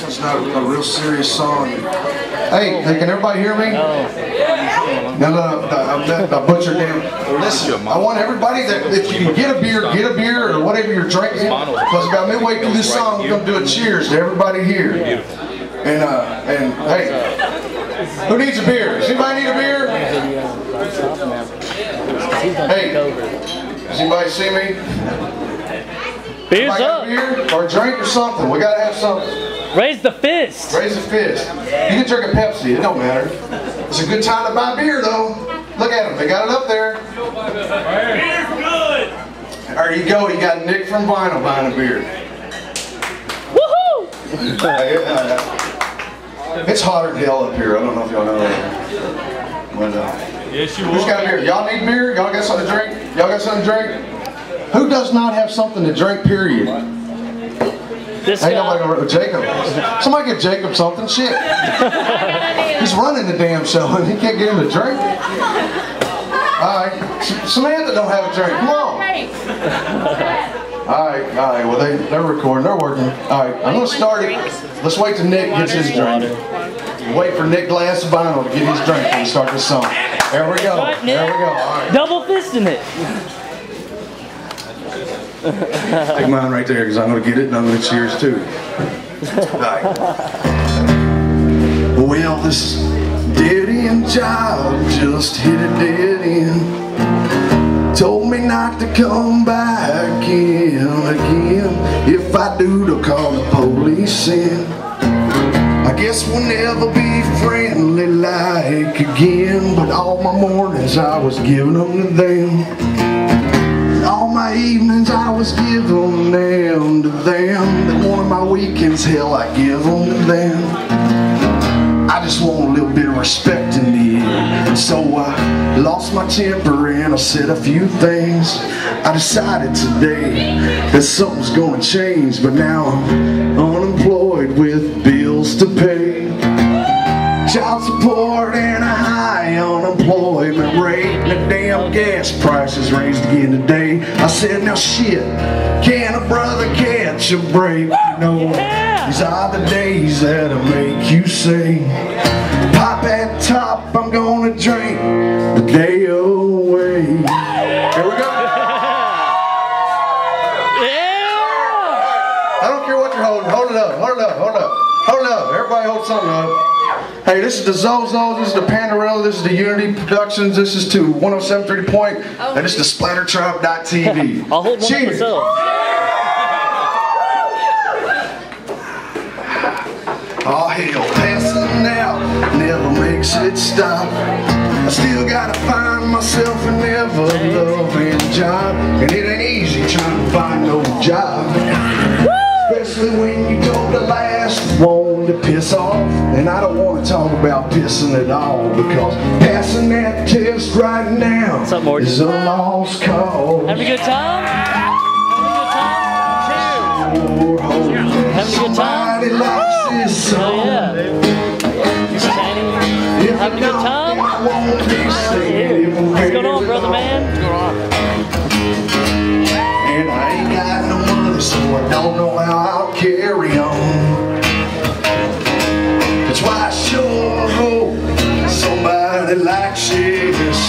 next one's not a real serious song. Hey, hey, can everybody hear me? No, no, no, I butchered them. Listen, I want everybody that if you can get a beer, get a beer or whatever you're drinking. Because about midway through this song, we're gonna do a cheers to everybody here. And uh, and hey, who needs a beer? Does anybody need a beer? Hey, does anybody see me? Beers Anybody got a up. beer or a drink or something? We gotta have something. Raise the fist. Raise the fist. You can drink a Pepsi, it don't matter. It's a good time to buy beer though. Look at them, they got it up there. Beer's good. There you go, you got Nick from Vinyl buying a beer. Woohoo! It's hotter than hell up here, I don't know if y'all know that. But, uh, Yes, you who's got a beer? Y'all need beer? Y'all got something to drink? Y'all got something to drink? Who does not have something to drink, period? This Ain't nobody guy. gonna, Jacob. Somebody give Jacob something, shit. He's running the damn show and he can't get him a drink. Alright, Samantha don't have a drink, come on. Alright, alright, well they, they're recording, they're working. Alright, I'm gonna start it. Let's wait till Nick gets his drink. Wait for Nick Glass of Vinyl to get his drink and start this song. There we go, there we go, alright. Double fisting it. Take mine right there because I'm gonna get it and I'm gonna cheers too. Alright. Well, this dead end job just hit a dead end. Told me not to come back in again. If I do, they'll call the police in. I guess we'll never be friendly like again. But all my mornings I was giving them to them. All my evenings I was giving them to them. One of my weekends, hell, I give them to them. I just want a little bit of respect in the air. So I lost my temper and I said a few things. I decided today that something's gonna change, but now I'm unemployed with bills to pay. Child support gas prices raised again today I said, now shit, can a brother catch a break? You know, these are the days that'll make you say Pop at top, I'm gonna drink the day away Here we go Yeah! I don't care what you're holding. Hold it up. Hold it up. Hold it up. Hold it up. Everybody hold something up. Hey, this is the Zozo. This is the Pandaruella. This is the Unity Productions. This is to 107.3 Point. Oh, and this is the SplatterTribe.tv. I'll hold one Cheers. myself. Oh hell, passing out never makes it stop. I still gotta find myself a never loving job, and it ain't easy trying to find no job. Especially when you go the last one to piss off, and I don't want to talk about pissing at all because passing that test right now What's up, Morty? is a lost cause. Have a good time? Having a good time? Somebody likes this Oh yeah. Channing, If Having a good time? I won't be singing What's going on, brother man? And I ain't got no money, so I don't know how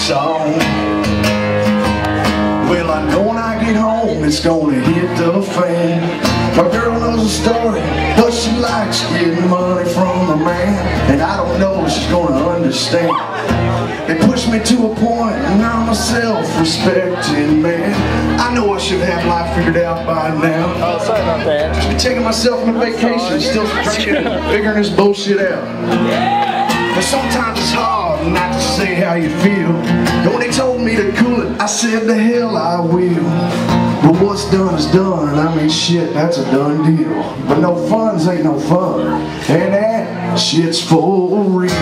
song. Well, I know when I get home, it's gonna hit the fan. My girl knows the story, but she likes getting money from her man. And I don't know if she's gonna understand. It pushed me to a point, and I'm a self-respecting man. I know I should have life figured out by now. Oh, sorry about that. Been taking myself on a vacation, still figuring this bullshit out. But sometimes it's hard not to say how you feel. When they told me to cool it, I said the hell I will. But what's done is done, I mean shit, that's a done deal. But no funds ain't no fun, and that shit's for real. So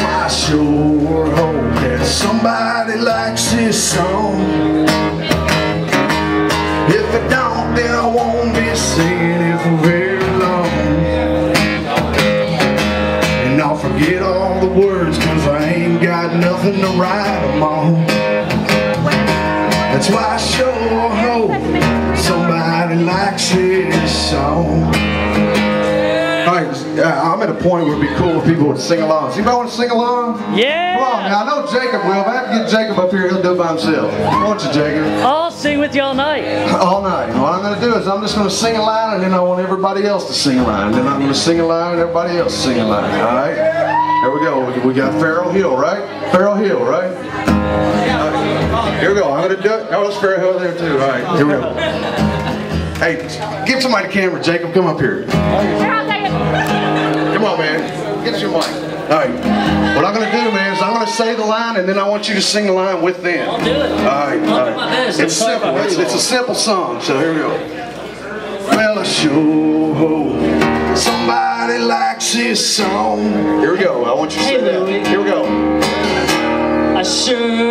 I sure hope that somebody likes this song. I ain't got nothing to write them on. That's why I sure hope Somebody likes this song. All right, uh, I'm at a point where it'd be cool if people would sing along. Does anybody want to sing along? Yeah. Come on, now I know Jacob will. If I have to get Jacob up here, he'll do it by himself. Why don't you, Jacob? I'll sing with you all night. All night. What I'm going to do is I'm just going to sing a line, and then I want everybody else to sing a line. Then I'm going to sing a line, and everybody else sing a line. All right? There we go. We- We got Farrell Hill, right? Farrell Hill, right? Here we go. I'm going to do it. Oh, there's Farrell Hill there too. All right. Here we go. Hey, give somebody the camera. Jacob, come up here. Come on, man. Get your mic. All right. What I'm going to do, man, is I'm going to say the line, and then I want you to sing the line with them. I'll do it. All right. I'll all do my best. It's I'm simple. It's, it's a simple song. So here we go. Well, I sure hope somebody likes this song. Here we go. I want you to Hey, say that. Here we go. I sure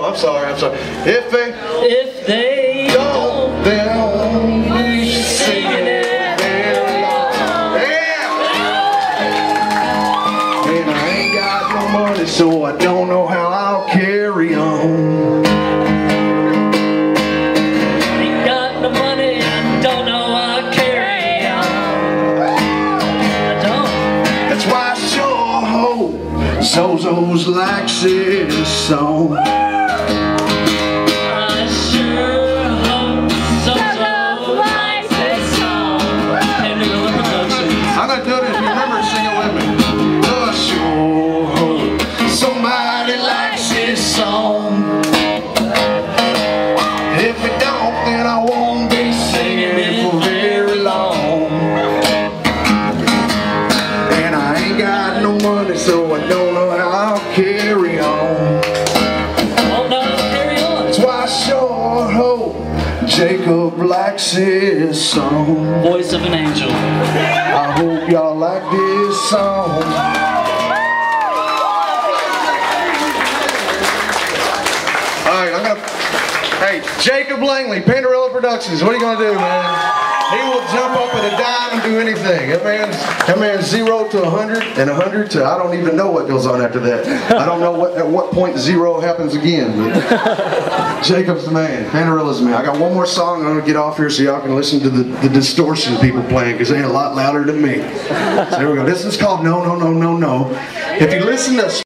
Here we go. Go. I'm sorry. I'm sorry. If they If they don't, don't, then I won't be singing it. Yeah. And I ain't got no money, so I don't know how I'll carry on. Ain't got no money, I don't know how I'll carry on. I don't. That's why I sure hope Zozo's likes this song. Song. If it don't, then I won't be singing it for very long. And I ain't got no money, so I don't know how I'll carry on. Oh no, carry on. That's why I sure hope Jacob likes this song. Voice of an angel. I hope y'all like this song. Hey, Jacob Langley, Pandaruella Productions. What are you gonna do, man? He will jump up at a dime and do anything. That man's that man's zero to a hundred and a hundred to I don't even know what goes on after that. I don't know what at what point zero happens again. Jacob's the man. Pandaruella's the man. I got one more song. I'm gonna get off here so y'all can listen to the, the distortion people playing because they ain't a lot louder than me. So here we go. This is called No No No No No. If you listen to